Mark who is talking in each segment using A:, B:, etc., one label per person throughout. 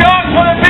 A: God for the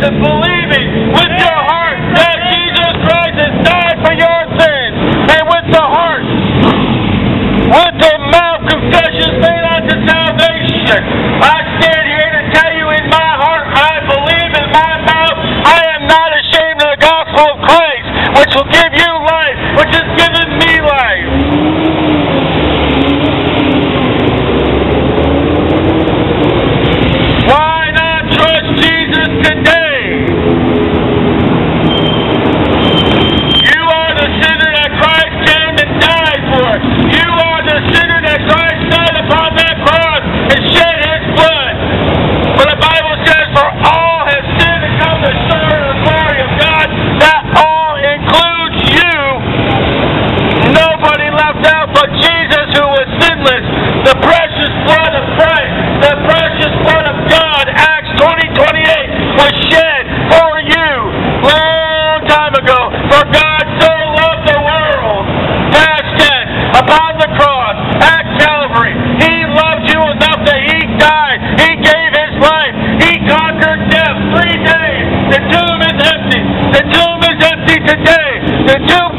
A: to believe. The precious blood of Christ, the precious blood of God, Acts 20 28, was shed for you long time ago. For God so loved the world. Past dead, upon the cross, at Calvary, He loved you enough that He died. He gave His life. He conquered death three days. The tomb is empty. The tomb is empty today. The tomb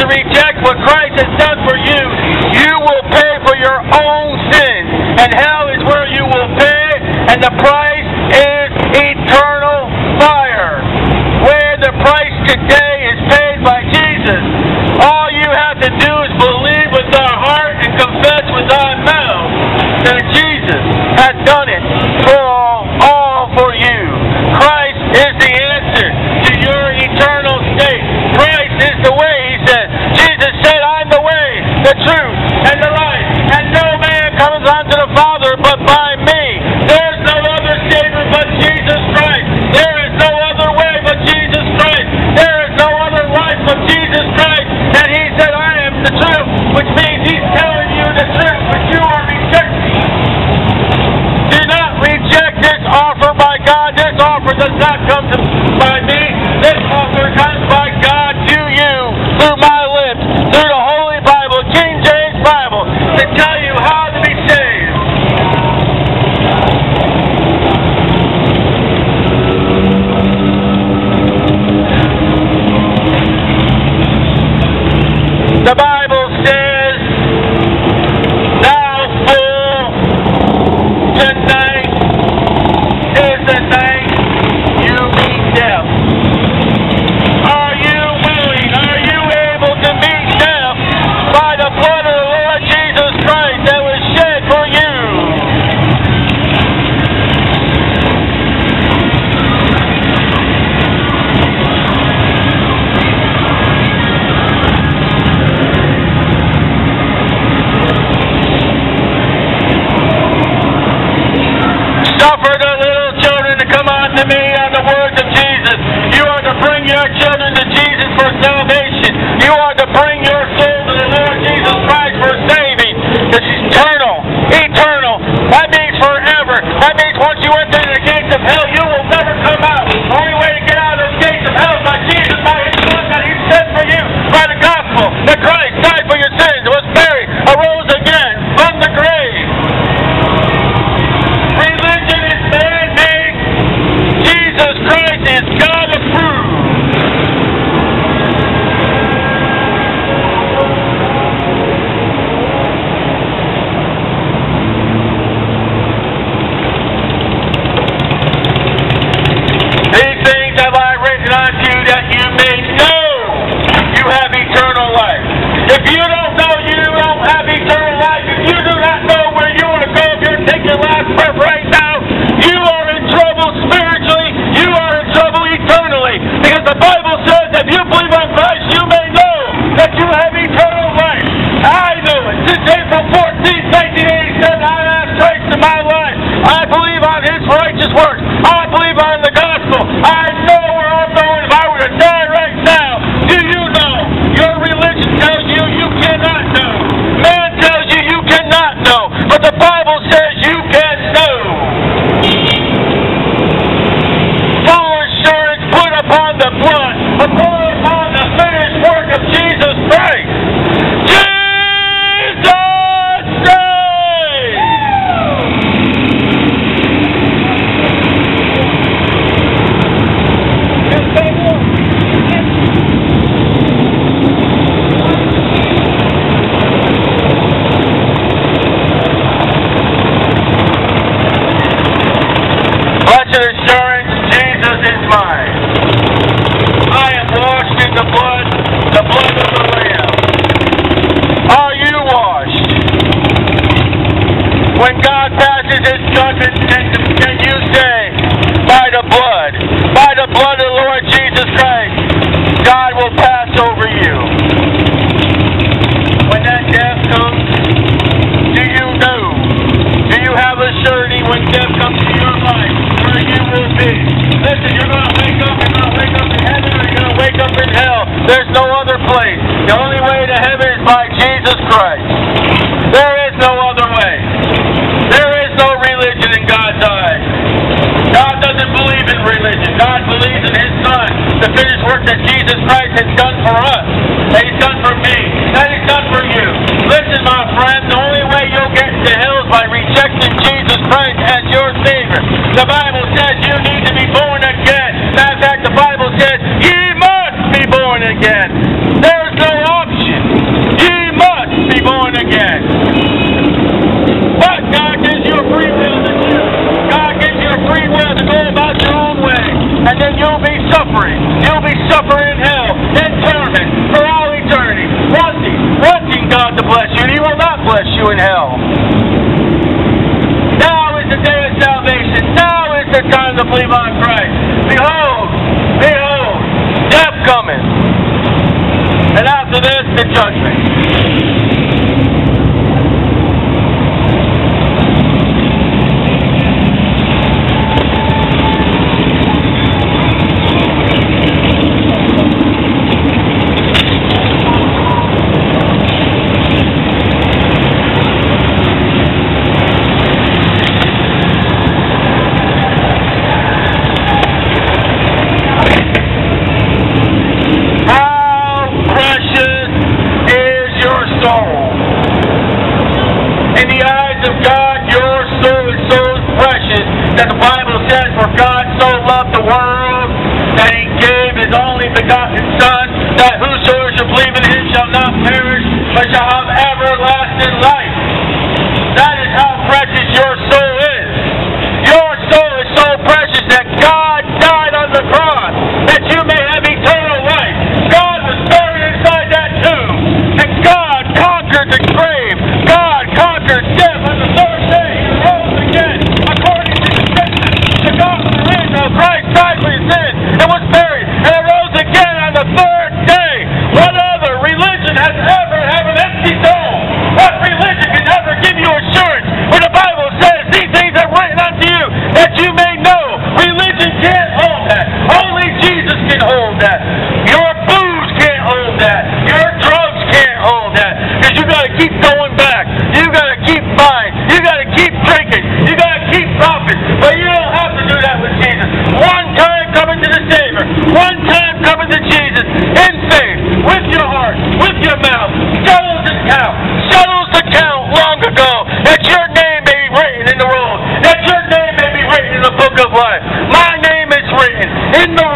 A: to reject what Christ has done for you, you will pay for your own sins. And hell is where you will pay, and the price is eternal fire. Where the price today is paid by Jesus. All you have to do is believe with thy heart and confess with thy mouth that Jesus has done it for all, all for you. Christ is the answer to your eternal state. Christ is the way, he said. Jesus said, I'm the way, the truth, and the life. And no man comes unto the Father but by me. There's no other Savior but Jesus Christ. There is no other way but Jesus Christ. There is no other life but Jesus Christ. And he said, I am the truth, which means he's telling you the truth, but you are rejecting. Do not reject this offer by God. This offer does not come to, by 14, 1987, I've asked Christ in my life. I believe on His righteous works. I believe on the gospel. I know where I'm going if I were to die right now. Do you know? Your religion tells you you cannot know. Man tells you you cannot know. But the Bible says you can know. Full assurance put upon the blood, upon, upon the finished work of Jesus Christ. Jesus saves! Blessed assurance, Jesus is mine. I am washed in the blood, the blood of the Lamb. Are you washed? When God passes His judgment, can, can you say, by the blood, by the blood of the Lord Jesus Christ, God will pass over you? When that death comes, do you know? Do you have a surety when death comes to your life where you will be? Listen, you're going to wake up, you're going to wake up in heaven, or you're going to wake up in hell. There's no other place. The only way to heaven is by Jesus Christ. There is no other way. There is no religion in God's eyes. God doesn't believe in religion. God believes in His Son, the finished work that Jesus Christ has done for us, that He's done for me, that He's done for you. Listen, my friend, the only way you'll get to hell is by rejecting Jesus Christ as your Savior. The Bible their time to believe on Christ. Behold, behold, death coming. And after this, the judgment. keep drinking. You gotta keep popping. But you don't have to do that with Jesus. One time coming to the Savior. One time coming to Jesus. In faith, with your heart, with your mouth. Settles the count. Settles the count long ago that your name may be written in the world. That your name may be written in the book of life. My name is written in the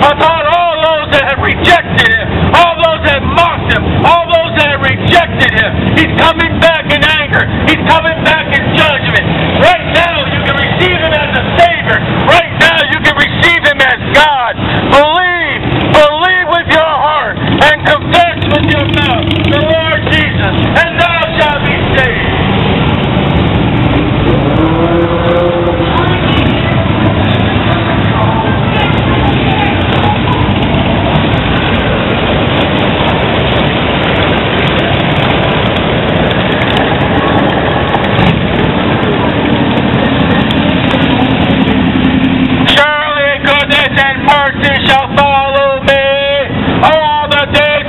A: upon all those that have rejected him, all those that mocked him, all those that have rejected him. He's coming back in anger. He's coming back in judgment. Right now, you can receive him as a Savior.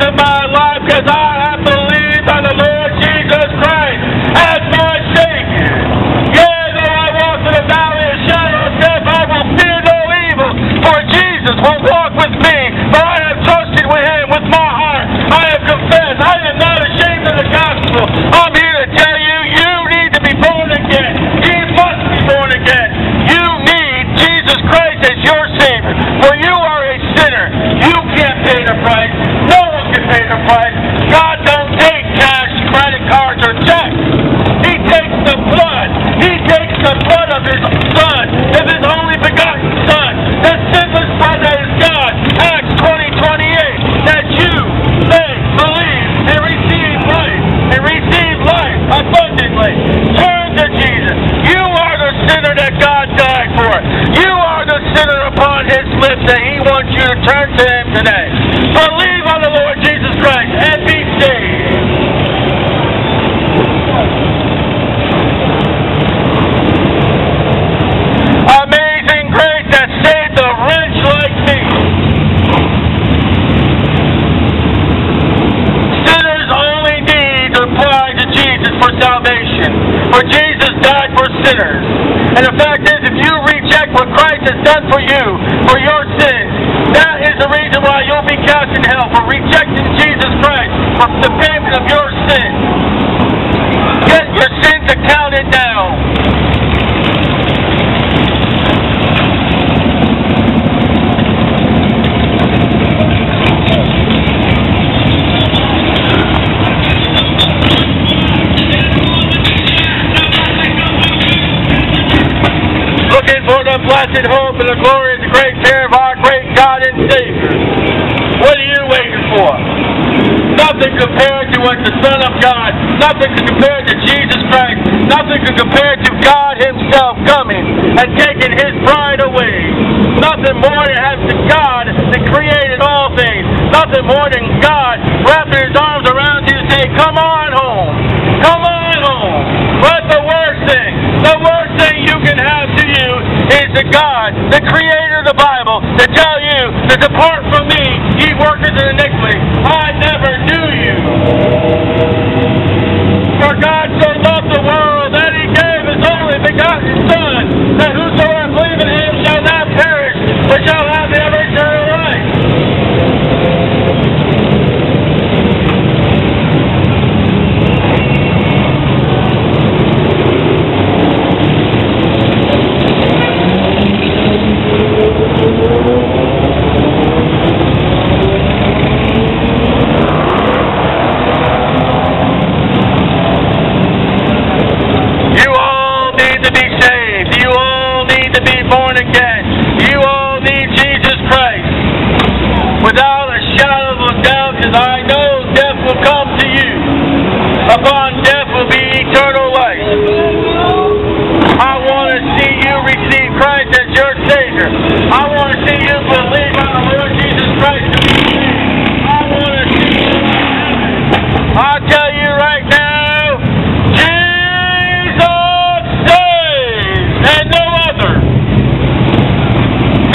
A: in my life because I consider upon his lips that he wants you to turn to him today. Believe on the Lord Jesus Christ and be saved. Amazing grace that saved a wretch like me. Sinners only need to apply to Jesus for salvation, for Jesus died for sinners. And the fact is, if you read what Christ has done for you, for your sins. That is the reason why you'll be cast in hell, for rejecting Jesus Christ, for the payment of your sins. Get your sins accounted now. Blessed hope and the glory of the great care of our great God and Savior. What are you waiting for? Nothing compared to what the Son of God, nothing can compare to Jesus Christ, nothing can compare to God Himself coming and taking His bride away. Nothing more than has God that created all things. Nothing more than God wrapping His arms around you and saying, Come on home. Come on home. But the worst thing, the worst thing you can have to you is the God, the creator of the Bible, to tell you that depart from me, ye workers in iniquity. I never knew you. For God so loved the world that he gave his only begotten Son, that whosoever believe in him shall not perish, but shall have eternal life. You all need to be saved. You all to be born again. You all need Jesus Christ. Without a shadow of a doubt, because I know death will come to you. Upon death will be eternal life. I want to see you receive Christ as your Savior. I want to see you believe on the Lord Jesus Christ. to be saved. I want to see you. I tell you right now, Jesus saves, and no other.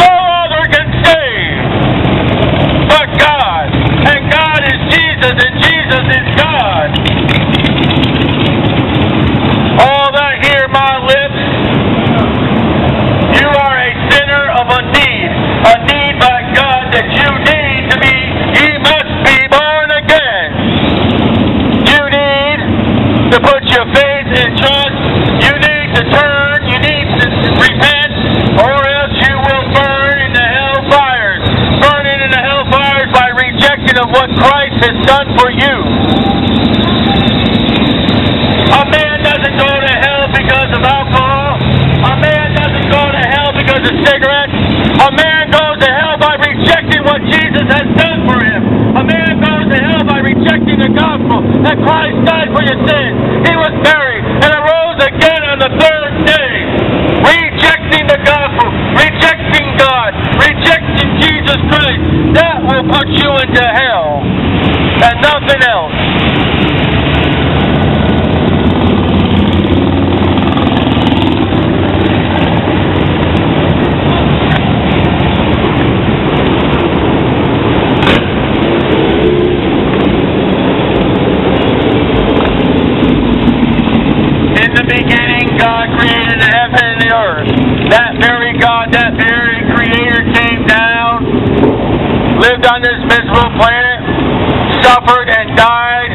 A: No other can save but God. And God is Jesus, and Jesus is God. All that hear my lips, you are a sinner of a need, a need by God that you need to be, ye must be born again. You need to put your faith and trust. You need to turn. You need to repent, or else you will burn in the hell fires. Burning in the hell fires by rejection of what Christ has done for you. A man doesn't go to hell because of alcohol. A man doesn't go to hell because of cigarettes. A man goes to hell by rejecting what Jesus has done for him. A man goes to hell by rejecting the gospel that Christ died for your sins. He was buried and arose again on the third day. Rejecting the gospel, rejecting God, rejecting Jesus Christ, that will put you into hell and nothing else. In the beginning, God created the heaven and the earth. That very God, that very Creator came down, lived on this miserable planet, suffered and died,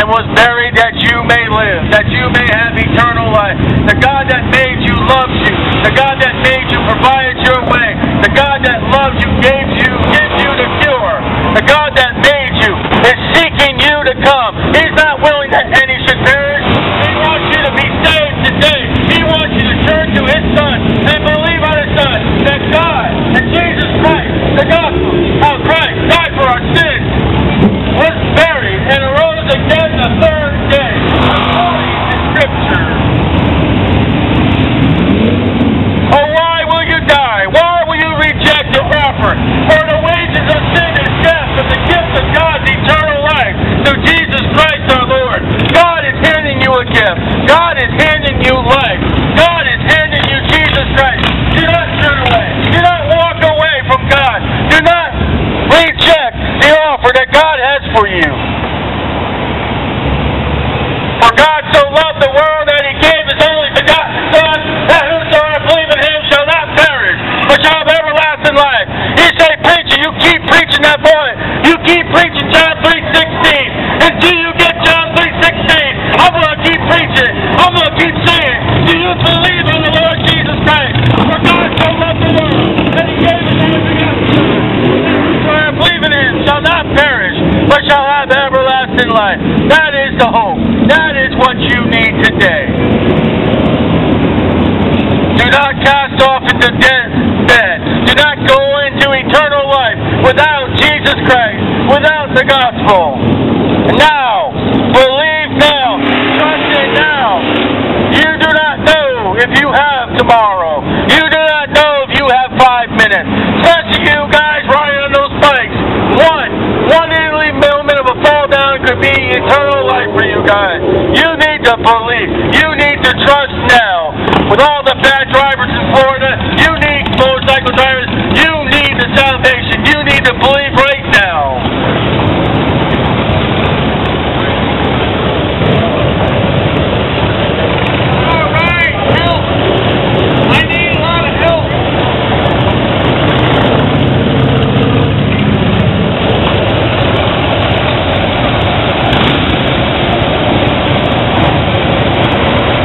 A: and was buried that you may live, that you may have eternal life. The God that made you loves you. The God that made you provides your way. The God that loves you gave you, gives you the cure. The God that made you is seeking you to come. He's not willing that any should perish. He wants you to be saved today. He wants you to turn to His Son and believe on His Son. That God, that Jesus Christ, the gospel of Christ, died for our sins, was buried, and arose again the third day. According to Scripture. Oh, why will you die? Why will you reject the offer? For the wages of sin is death, but the gift of God's eternal life through Jesus Christ our Lord. God is handing you a gift. God is handing you life. God is handing you Jesus Christ. Do not turn away. Do not walk away from God. Do not reject the offer that God has for you. For God so loved the world that he gave his only begotten Son, that whosoever believe in him shall not perish, but shall have everlasting life. You say, preacher, you keep preaching that boy. You keep preaching John 3.16. Until you get John 3.16, I'm going to keep preaching. I'm going to keep saying, do you believe in the Lord Jesus Christ? For God so loved the world that he gave his only begotten Son. that Whosoever believe in him shall not perish, but shall have everlasting life. That is the hope. That is what you need today. Do not cast off into death bed. Do not go into eternal life without Jesus Christ, without the gospel. Now, believe now, trust it now. You do not know if you have tomorrow. You do not know if you have five minutes. Especially you guys riding on those bikes. One, one early moment of a fall down could be eternal you. Need to believe. You need to trust now. With all the bad drivers in Florida, you need motorcycle drivers. You need the salvation. You need to believe right now.
B: All right, help. I need a lot of help.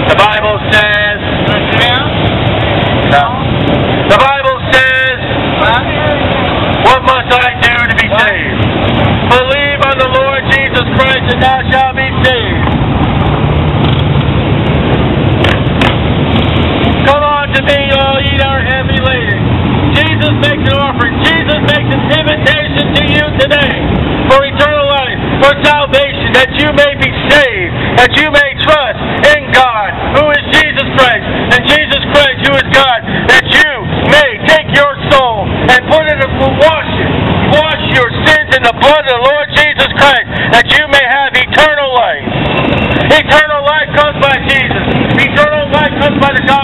A: The Bible says, no. The Bible says, what must I do to be saved? Believe on the Lord Jesus Christ and thou shalt be saved. Come on to me, all ye that are heavy laden. Jesus makes an offering. Jesus makes an invitation to you today for eternal life, for salvation, that you may be saved, that you may trust in God, who is Jesus Christ, and Jesus Christ, who is God, that you may take your soul and put will wash. Wash your sins in the blood of the Lord Jesus Christ, that you may have eternal life. Eternal life comes by Jesus. Eternal life comes by the gospel.